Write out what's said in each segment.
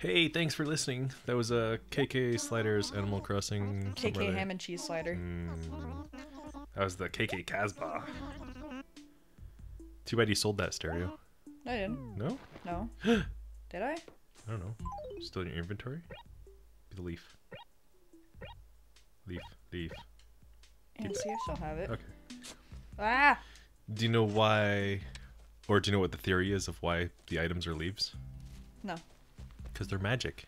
Hey, thanks for listening. That was a uh, KK Sliders Animal Crossing. KK ham and cheese slider. Mm, that was the KK Casbah. Too bad you sold that stereo. I didn't. No? No. Did I? I don't know. Still in your inventory? Be the leaf. Leaf, leaf. And see, I still have it. Okay. Ah! Do you know why, or do you know what the theory is of why the items are leaves? No. Because they're magic.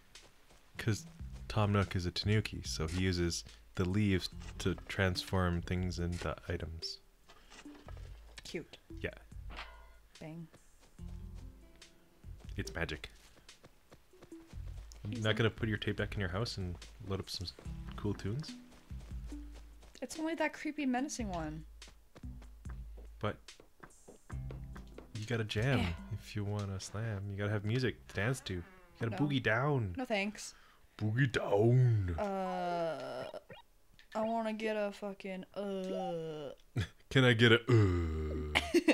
Because Tom Nook is a Tanuki, so he uses the leaves to transform things into items. Cute. Yeah, Bang. it's magic. He's Not gonna put your tape deck in your house and load up some cool tunes, It's only that creepy, menacing one. but you gotta jam Eh. if you wanna slam. You gotta have music to dance to. Gotta No. boogie down. No thanks. Boogie down. Uh, I want to get a fucking uh. Can I get a uh?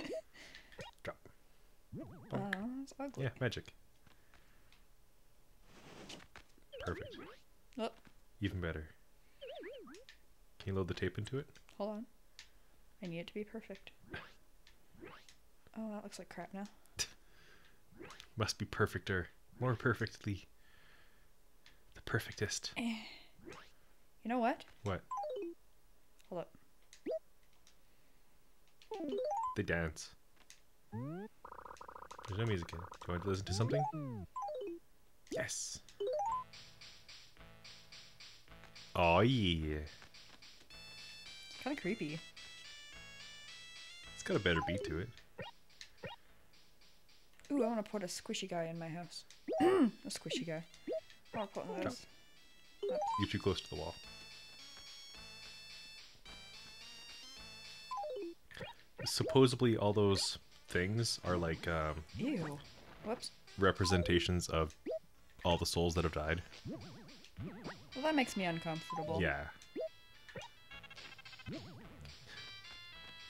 Drop. Uh, it's ugly. Yeah, magic. Perfect. Oh, Even better. Can you load the tape into it? hold on. I need it to be perfect. Oh, that looks like crap now. Must be perfecter. More perfectly. The perfectest. Eh. You know what? What? Hold up. They dance. There's no music in. Do you want to listen to something? Yes. Oh yeah. It's kind of creepy. It's got a better beat to it. Ooh, I want to put a squishy guy in my house. a squishy guy. I want to put one of Drop. those. You're too close to the wall. Supposedly, all those things are like um, Ew. Whoops. representations of all the souls that have died. Well, that makes me uncomfortable. Yeah,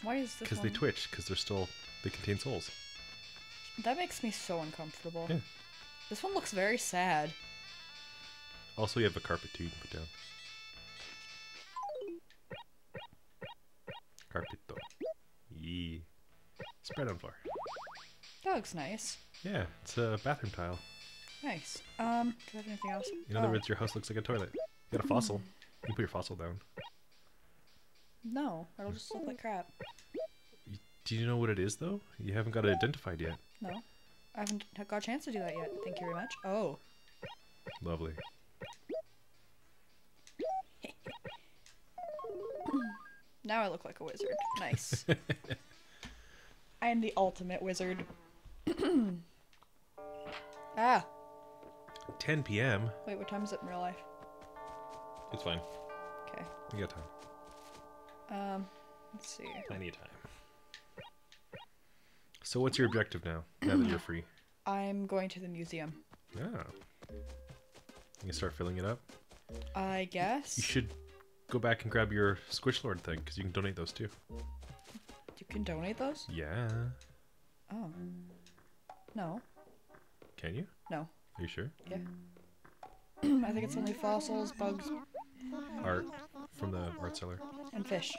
Why is this because they twitch, because they're still they contain souls. That makes me so uncomfortable. Yeah. This one looks very sad. Also, you have a carpet too you can put down. Carpito. Yee. Spread on floor. That looks nice. Yeah, it's a bathroom tile. Nice. Um, do I have anything else? In other Oh, words, your house looks like a toilet. You got a fossil. You can put your fossil down. No, it'll just look like crap. Do you know what it is though? You haven't got it identified yet. No. I haven't got a chance to do that yet. Thank you very much. Oh. Lovely. Now I look like a wizard. Nice. I am the ultimate wizard. ah. 10 p.m. Wait, what time is it in real life? It's fine. Okay. We got time. Um, let's see. Plenty of time. So what's your objective now? Now that you're free. I'm going to the museum. Yeah. You can start filling it up. I guess. You should go back and grab your Squish Lord thing because you can donate those too. You can donate those? Yeah. Oh. No. Can you? No. Are you sure? Yeah. I think it's only fossils, bugs, Art from the art seller. and fish.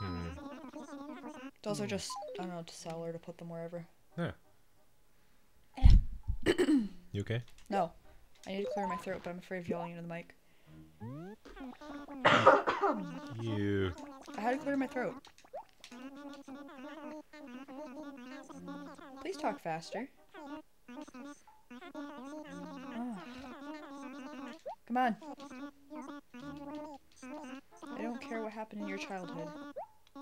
Hmm. Those are hmm. just, I don't know, to sell or to put them wherever. Yeah. you okay? No. I need to clear my throat, but I'm afraid of yelling into the mic. You. I had to clear my throat. Please talk faster. Oh. Come on. I don't care what happened in your childhood.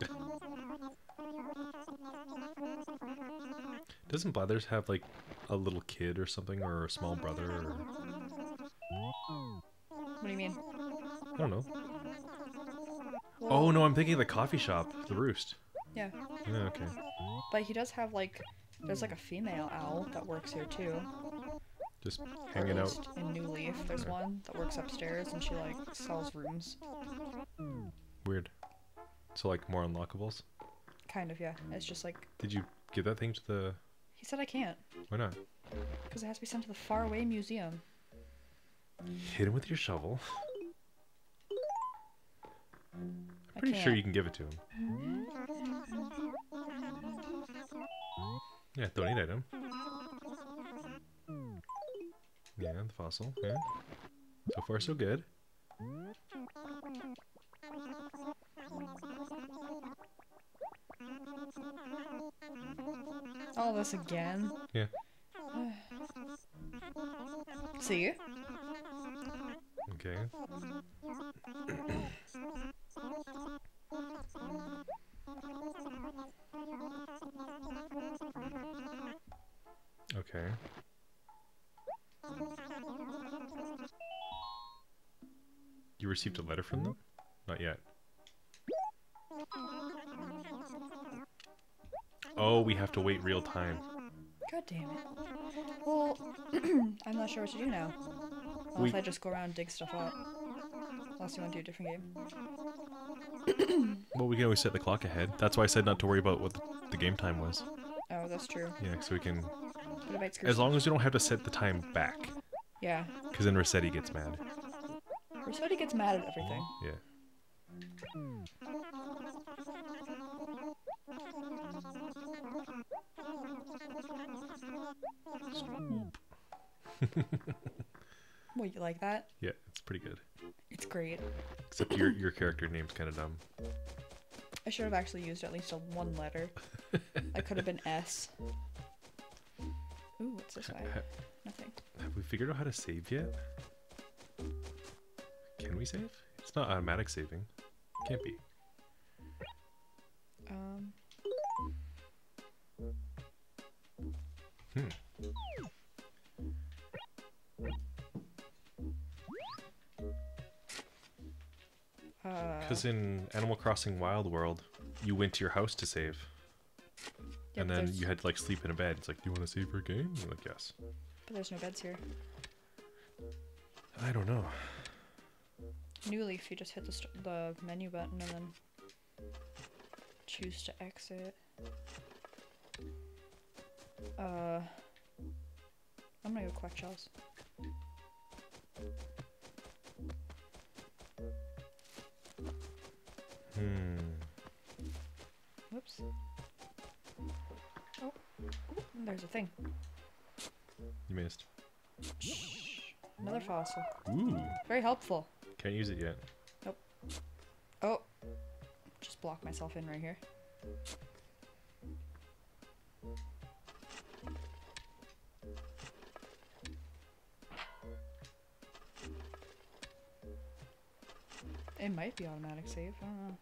Doesn't Blathers have like a little kid or something or a small brother or What do you mean? I don't know. Oh no, I'm thinking of the coffee shop, the roost. Yeah. Yeah, okay. But he does have like there's like a female owl that works here too. Just hanging out. in New Leaf, there's one that works upstairs and she like sells rooms. Weird. So like more unlockables. Kind of, yeah. It's just like Did you give that thing to the He said I can't Why not? because it has to be sent to the faraway museum. Hit him with your shovel. I'm Pretty sure you can give it to him. Yeah, donate item. Yeah, the fossil. Yeah. So far, so good. All this again. Yeah. See? Okay. Okay. You received a letter from them? Not yet. Oh, we have to wait real time. God damn it. Well, I'm not sure what to do now. Unless We- I just go around and dig stuff up. Unless you want to do a different game. Well, we can always set the clock ahead. That's why I said not to worry about what the game time was. Oh, that's true. Yeah, so we can. As long as you don't have to set the time back, Yeah. because then Resetti gets mad. Resetti gets mad at everything. Yeah. Well, you like that? Yeah, it's pretty good. It's great. Except your your character name's kind of dumb. I should have actually used at least a one letter. I could have been S. Ooh, what's this way? Ha- Nothing. Have we figured out how to save yet? Can we save? It's not automatic saving. Can't be. Um, Hmm. uh, Because in Animal Crossing Wild World, you went to your house to save, yeah, and then there's- you had to like sleep in a bed. It's like, do you want to save your game? I'm like, yes. But there's no beds here. I don't know. New Leaf, you just hit the, st- the menu button and then choose to exit. Uh, I'm gonna go collect shells. Hmm. Whoops. Oh, Ooh, there's a thing. You missed. Another fossil. Ooh. Very helpful. Can't use it yet. Nope. Oh, just block myself in right here. It might be automatic save. I don't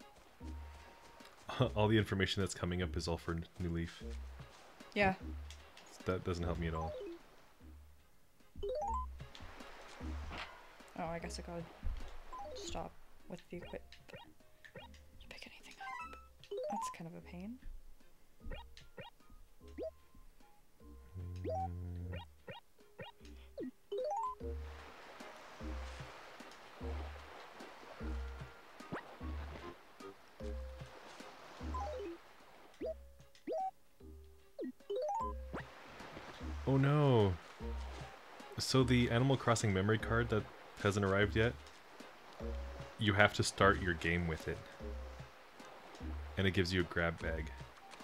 know. all the information that's coming up is all for New Leaf. Yeah. That doesn't help me at all. Oh, I guess I gotta stop with the equip. Pick anything up. That's kind of a pain. Mm. Oh no. So the Animal Crossing memory card that hasn't arrived yet, you have to start your game with it. And it gives you a grab bag.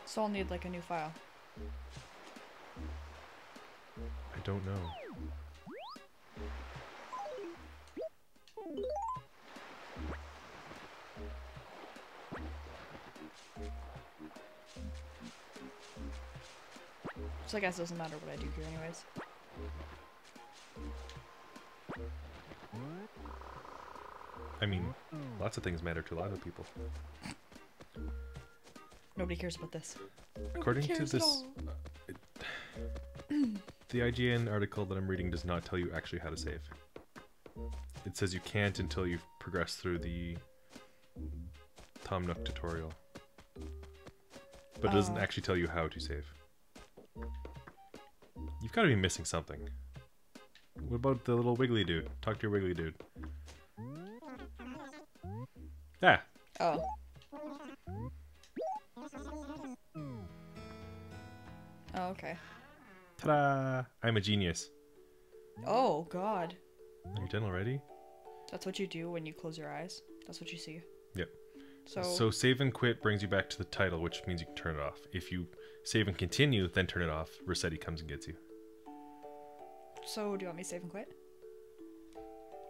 So I'll need like a new file. I don't know. So I guess it doesn't matter what I do here anyways. I mean, lots of things matter to a lot of people. Nobody cares about this. According to this, uh, it- the IGN article that I'm reading does not tell you actually how to save. It says you can't until you've progressed through the Tom Nook tutorial. But it doesn't Oh. actually tell you how to save. You've got to be missing something. What about the little wiggly dude? Talk to your wiggly dude. Ah, Oh. Oh, okay. Ta-da! I'm a genius. Oh God, Are you done already? that's what you do when you close your eyes. That's what you see. Yep. So, So save and quit brings you back to the title, which means you can turn it off. If you save and continue, then turn it off. Resetti comes and gets you. so do you want me to save and quit?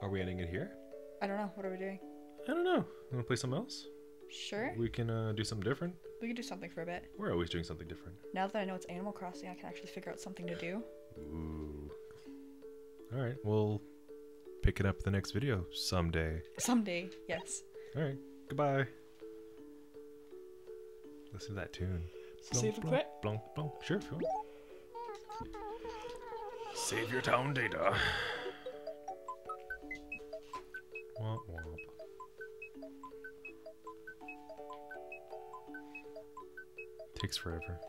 Are we ending it here? I don't know. What are we doing? I don't know. Want to play something else? Sure. We can uh, do something different. We can do something for a bit. We're always doing something different. Now that I know it's Animal Crossing, I can actually figure out something to do. Ooh. All right. We'll pick it up the next video someday. Someday, yes. All right. Goodbye. Listen to that tune. Save and blonk, quit? Blonk, blonk. Sure, if you want. Save your town data. Womp womp. Takes forever.